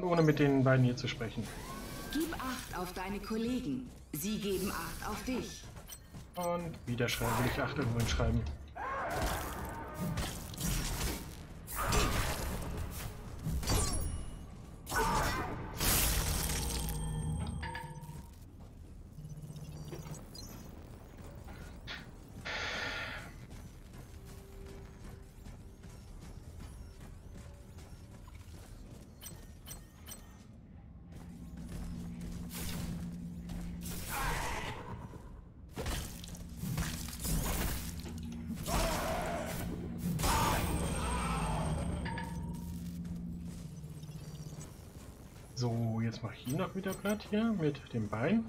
Und ohne mit den beiden hier zu sprechen. Gib Acht auf deine Kollegen. Sie geben Acht auf dich. Und wieder schreiben, will ich Acht irgendwo schreiben. So, jetzt mache ich ihn noch wieder platt hier mit dem Bein.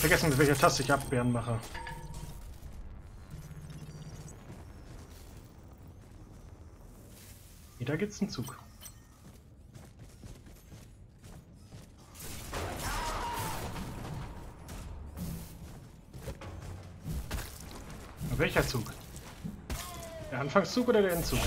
Vergessen, mit welcher Taste ich Abwehren mache. Da gibt's einen Zug. Welcher Zug? Der Anfangszug oder der Endzug?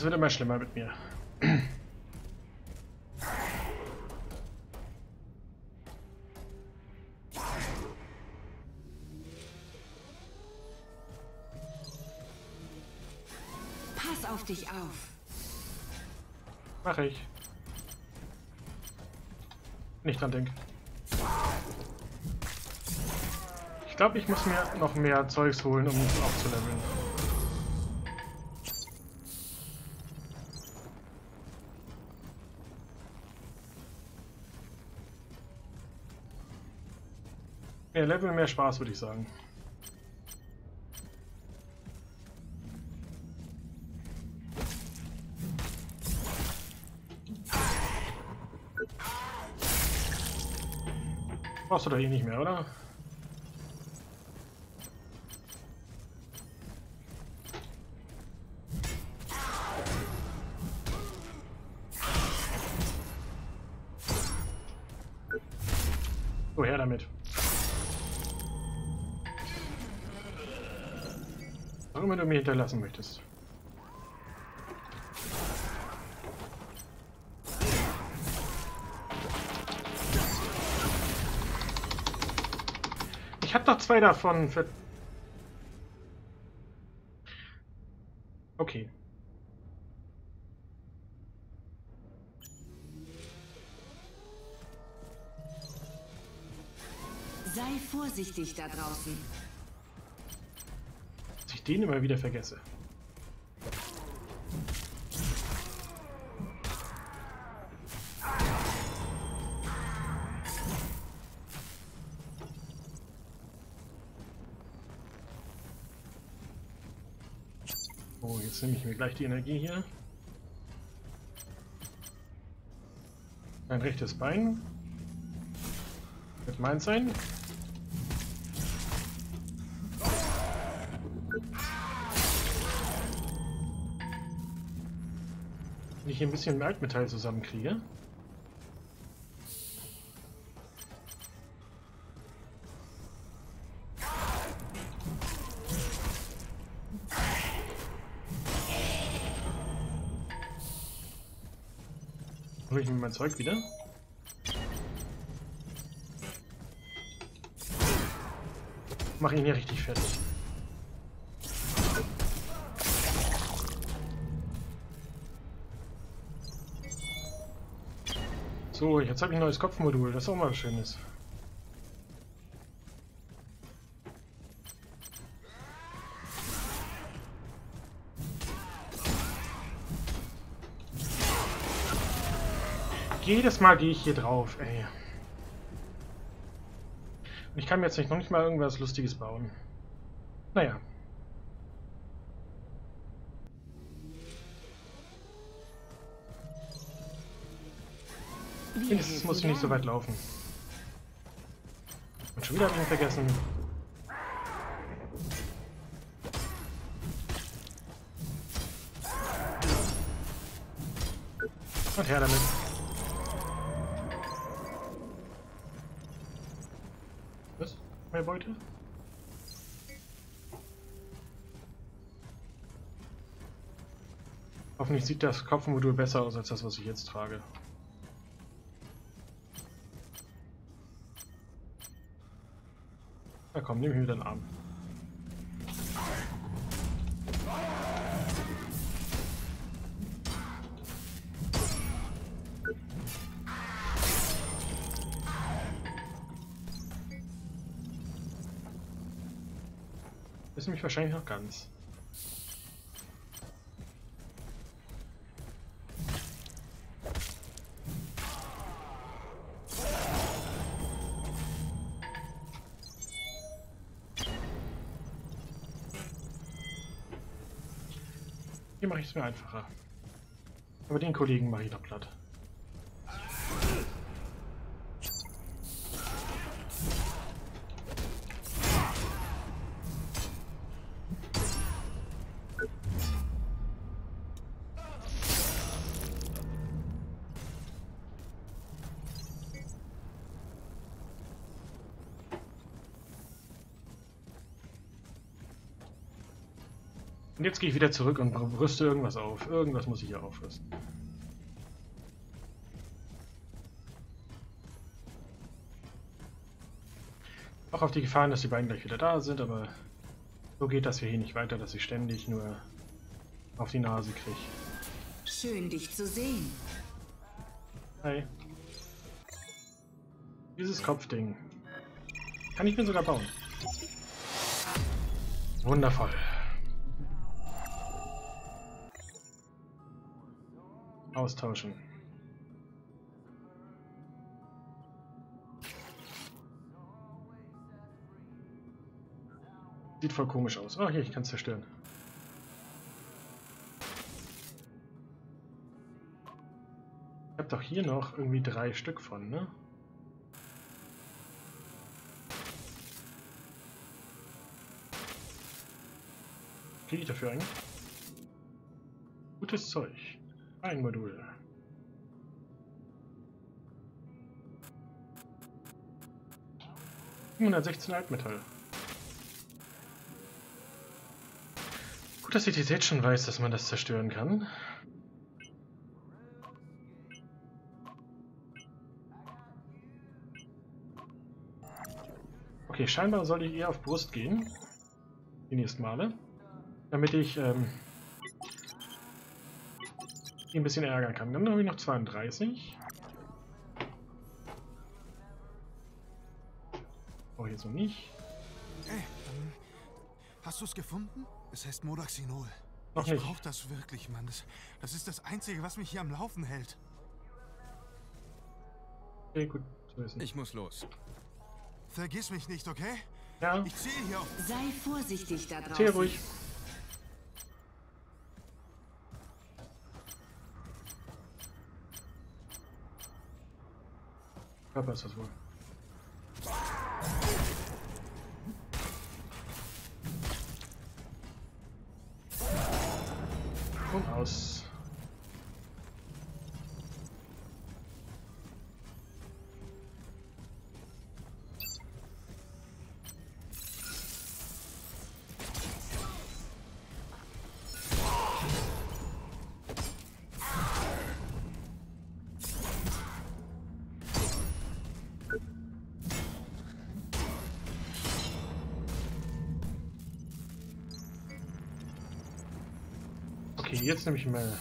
Es wird immer schlimmer mit mir. Pass auf dich auf. Mach ich. Nicht dran denken. Ich glaube, ich muss mir noch mehr Zeugs holen, um aufzuleveln. Mehr Level, mehr Spaß, würde ich sagen. Brauchst du doch eh nicht mehr, oder? Du mir hinterlassen möchtest. Ich hab doch zwei davon. Für okay. Sei vorsichtig da draußen den immer wieder vergesse. Oh, jetzt nehme ich mir gleich die Energie hier. Mein rechtes Bein. Wird meins sein. Hier ein bisschen Altmetall zusammenkriege. Hol ich mir mein Zeug wieder. Mach ihn hier richtig fertig. So, jetzt habe ich ein neues Kopfmodul. Das ist auch mal was Schönes. Jedes Mal gehe ich hier drauf, ey. Und ich kann mir jetzt nicht, noch nicht mal irgendwas Lustiges bauen. Naja. Wenigstens muss ich nicht so weit laufen. Und schon wieder habe ich ihn vergessen. Und her damit. Was? Mehr Beute? Hoffentlich sieht das Kopfmodul besser aus als das, was ich jetzt trage. Komm, nimm wieder den Arm. Ist mich wahrscheinlich noch ganz. Mache ich es mir einfacher. Aber den Kollegen mache ich noch platt. Und jetzt gehe ich wieder zurück und rüste irgendwas auf. Irgendwas muss ich hier aufrüsten. Auch auf die Gefahren, dass die beiden gleich wieder da sind, aber so geht das hier nicht weiter, dass ich ständig nur auf die Nase kriege. Schön, dich zu sehen. Hi. Dieses Kopfding. Kann ich mir sogar bauen. Wundervoll. Austauschen. Sieht voll komisch aus. Oh, hier, ich kann es zerstören. Ich habe doch hier noch irgendwie drei Stück von, ne? Kriege ich dafür eigentlich? Gutes Zeug. Ein Modul. ...116 Altmetall. Gut, dass ich das jetzt schon weiß, dass man das zerstören kann. Okay, scheinbar soll ich eher auf Brust gehen. Die nächsten Male. Damit ich ähm, die ein bisschen ärgern kann. Dann habe ich noch 32. Brauche ich jetzt noch nicht. Hey, ähm, hast du es gefunden? Es heißt Modaxinol. Noch ich brauche das wirklich, Mann. Das, das ist das Einzige, was mich hier am Laufen hält. Okay, gut zu wissen. Ich muss los. Vergiss mich nicht, okay? ja, Ich zähle hier auf... Sei vorsichtig da draußen. ruhig. Körper ist das jetzt nehme ich mal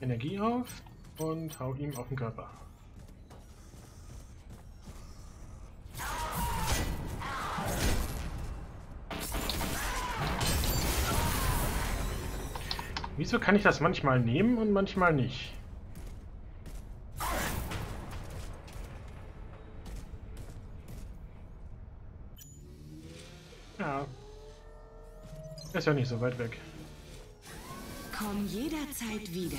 Energie auf. und hau ihm auf den Körper. Wieso kann ich das manchmal nehmen und manchmal nicht? Ja. Ist ja nicht so weit weg. Komm jederzeit wieder.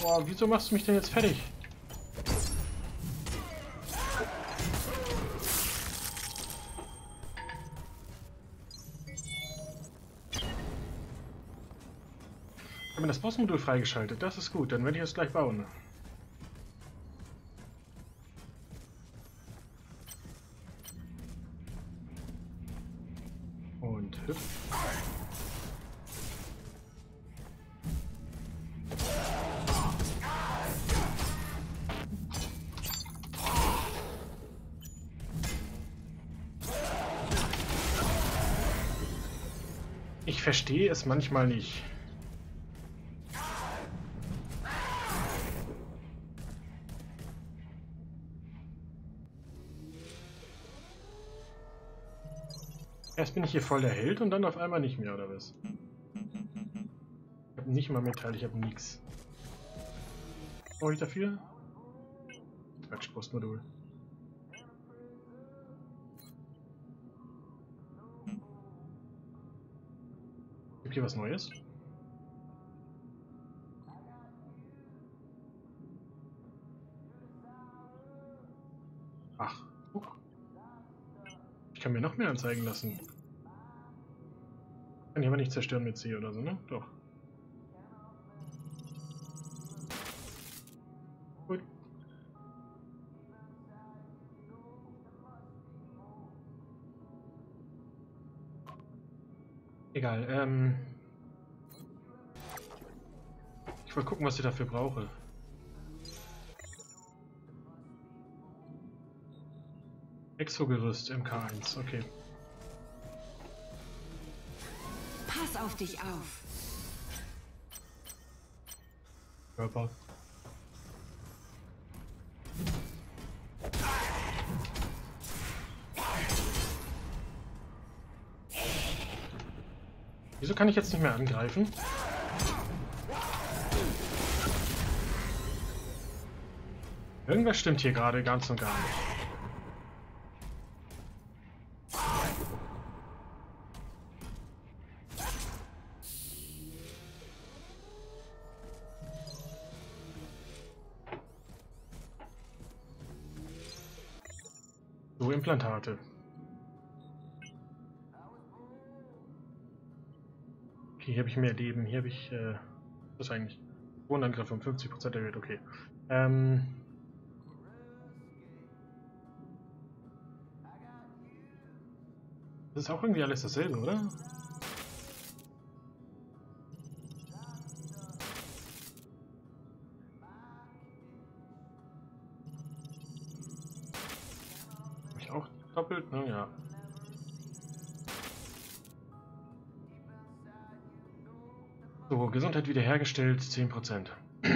Boah, wieso machst du mich denn jetzt fertig? Bossmodul freigeschaltet. Das ist gut, dann werde ich es gleich bauen. Und hüpf. Ich verstehe es manchmal nicht. Erst bin ich hier voll der Held und dann auf einmal nicht mehr, oder was? Ich habe nicht mal Metall, ich habe nichts. Brauche ich dafür? Quatsch, Postmodul. Gibt hier was Neues? Ach, guck. Ich kann mir noch mehr anzeigen lassen. Kann ich aber nicht zerstören mit C oder so, ne? Doch. Gut. Egal, ähm... Ich wollte gucken, was ich dafür brauche. Exogerüst MK1, okay. Auf dich auf. Körper. Wieso kann ich jetzt nicht mehr angreifen? Irgendwas stimmt hier gerade ganz und gar nicht. Okay, hier habe ich mehr Leben. Hier habe ich, äh, was eigentlich? Wohnangriff um 50% erhöht, okay. Ähm. Das ist auch irgendwie alles dasselbe, oder? Hab ich auch doppelt? Ne, So, Gesundheit wiederhergestellt, 10%. Wie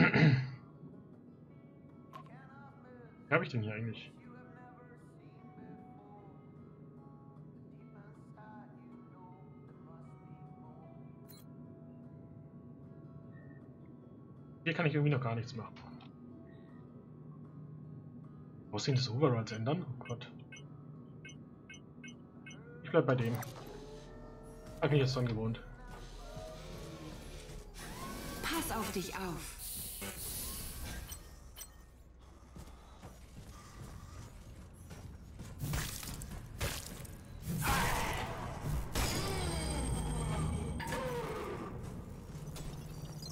habe ich denn hier eigentlich? Hier kann ich irgendwie noch gar nichts machen. Aussehen des Overrides ändern? Oh Gott. Ich bleib bei dem. Hab mich jetzt dran gewohnt. Pass auf dich auf.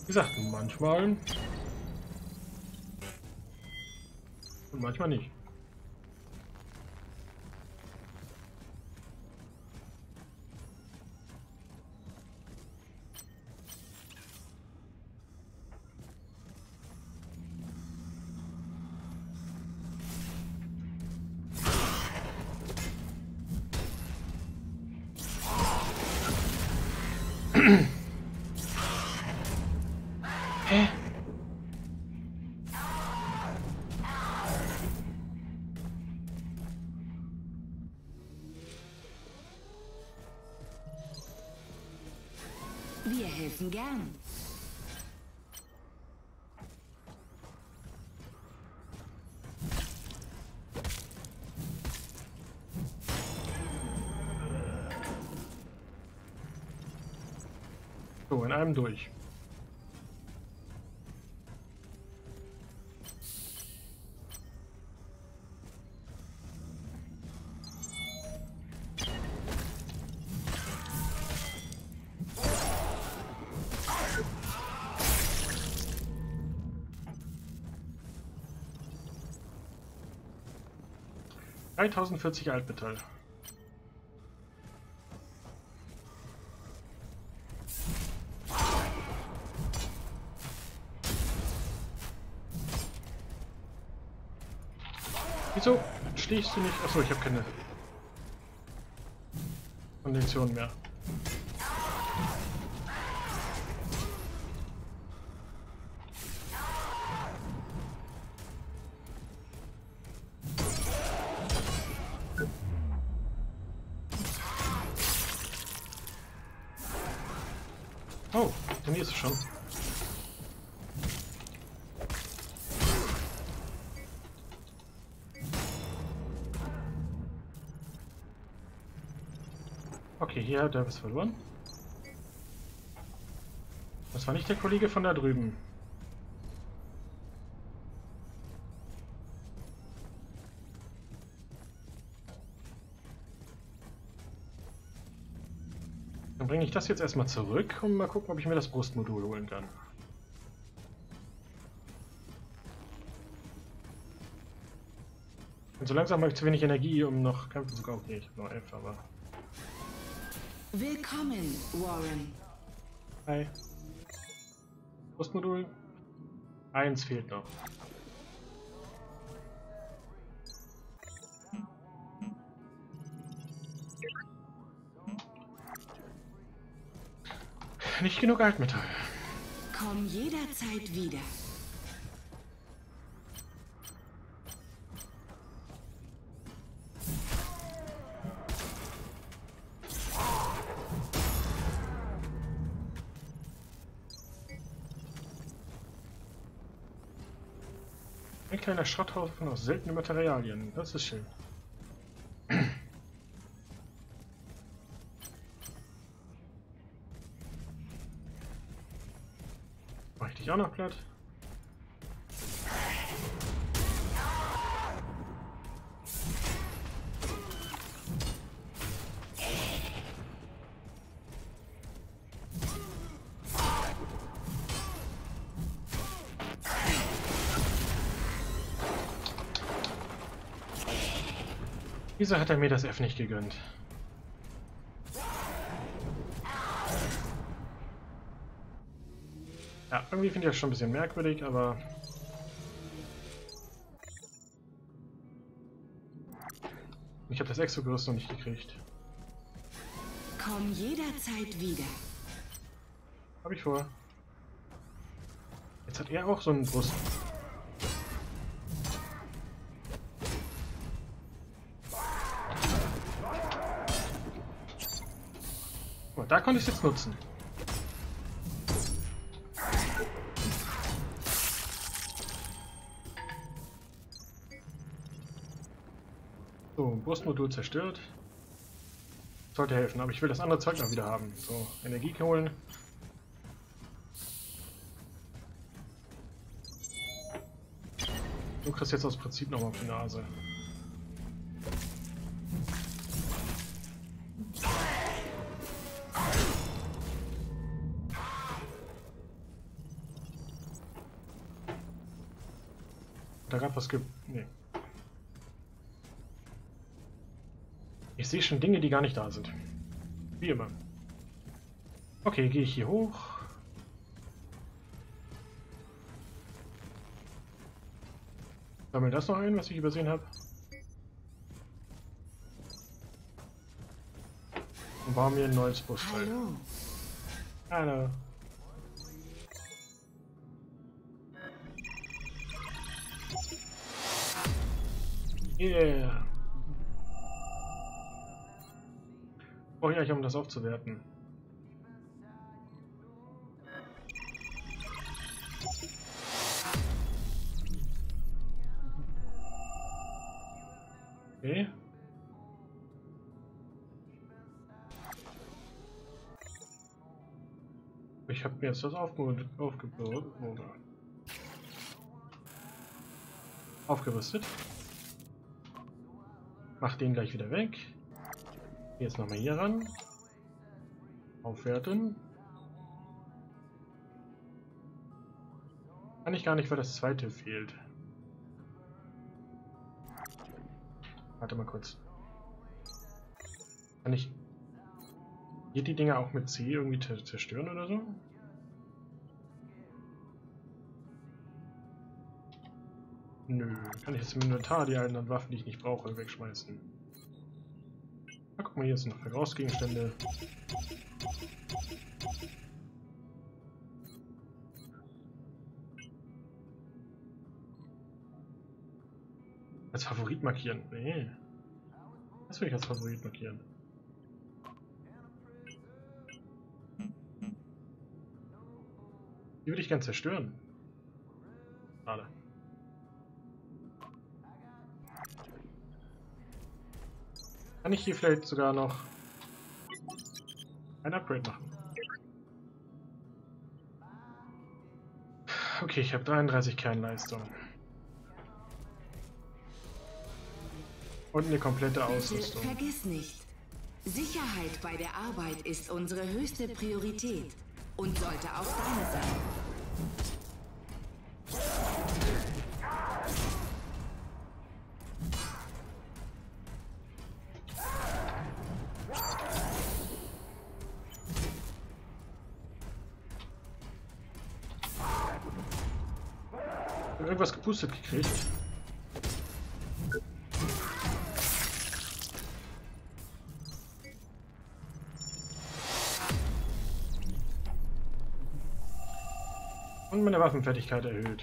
Wie gesagt, manchmal. Und manchmal nicht. Wir helfen gern. So, in einem durch. Dreitausendvierzig Altmetall. Wieso stehst du nicht? Achso, ich habe keine Kondition mehr. Okay, hier hat er was verloren. Das war nicht der Kollege von da drüben. Dann bringe ich das jetzt erstmal zurück und mal gucken, ob ich mir das Brustmodul holen kann. Und so langsam habe ich zu wenig Energie, um noch kämpfen zu können. Okay, ich habe nur elf, aber... Willkommen, Warren. Hi. Brustmodul. Eins fehlt noch. Nicht genug Altmetall. Komm jederzeit wieder. Kleiner Schrotthaufen aus seltenen Materialien. Das ist schön. Mach ich dich auch noch platt? Wieso hat er mir das F nicht gegönnt? Ja, irgendwie finde ich das schon ein bisschen merkwürdig, aber... Ich habe das Exogerüst noch nicht gekriegt. Komm jederzeit wieder. Habe ich vor. Jetzt hat er auch so einen Brust. Da konnte ich es jetzt nutzen. So, Brustmodul zerstört. Sollte helfen, aber ich will das andere Zeug noch wieder haben. So, Energie holen. Du kriegst jetzt aus Prinzip nochmal auf die Nase. Sehe schon Dinge, die gar nicht da sind. Wie immer. Okay, gehe ich hier hoch. Sammel das noch ein, was ich übersehen habe. Und baue mir ein neues Busteil. Hallo. Hallo. Yeah. brauche ich eigentlich, um das aufzuwerten? Okay. Ich habe mir jetzt das aufge aufgebaut. Aufgerüstet. Mach den gleich wieder weg. Jetzt nochmal hier ran. Aufwerten. Kann ich gar nicht, weil das zweite fehlt. Warte mal kurz. Kann ich hier die Dinger auch mit C irgendwie zerstören oder so? Nö, kann ich jetzt im Inventar die alten Waffen, die ich nicht brauche, wegschmeißen. Na, guck mal, hier sind noch Verbrauchsgegenstände. Als Favorit markieren? Nee. Das will ich als Favorit markieren. Die würde ich gern zerstören. Schade. Kann ich hier vielleicht sogar noch ein Upgrade machen? Okay, ich habe 33 Kernleistung. Und eine komplette Ausrüstung. Bitte vergiss nicht, Sicherheit bei der Arbeit ist unsere höchste Priorität und sollte auch deine sein. Irgendwas gepustet gekriegt. Und meine Waffenfertigkeit erhöht.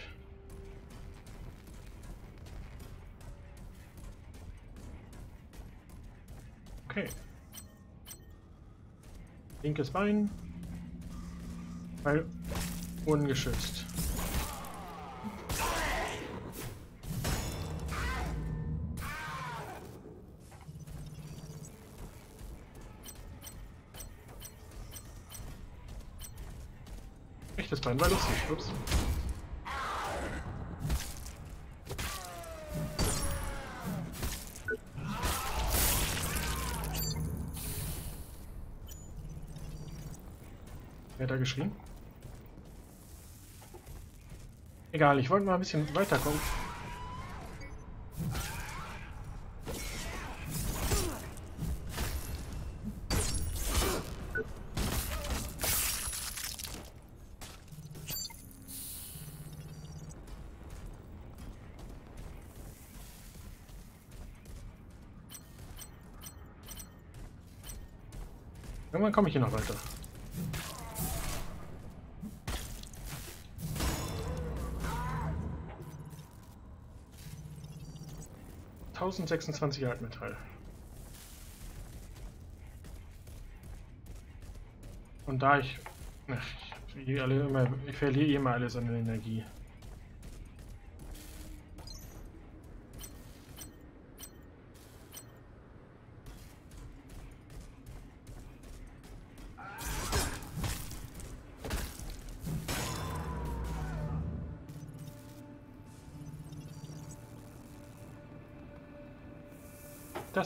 Okay. Linkes Bein. Weil ungeschützt. Echtes Bein war lustig. Ups. Wer hat da geschrien? Egal, ich wollte mal ein bisschen weiterkommen. Komme ich hier noch weiter. Tausendsechsundzwanzig Altmetall. Und da ich, ich, verliere alle immer, ich verliere eh immer alles an Energie.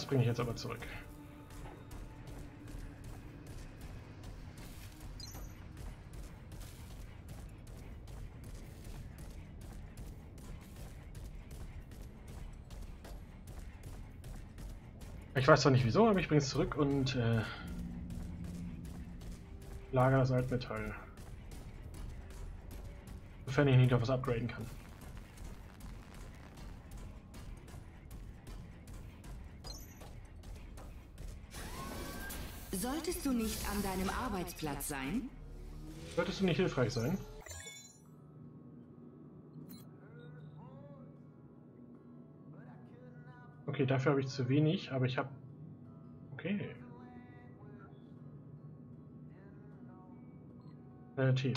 Bringe ich jetzt aber zurück. Ich weiß zwar nicht wieso, aber ich bringe es zurück und äh, lagere das Altmetall. Sofern ich nicht auf was upgraden kann. Solltest du nicht an deinem Arbeitsplatz sein? Solltest du nicht hilfreich sein? Okay, dafür habe ich zu wenig, aber ich habe... Okay. Äh, Tee.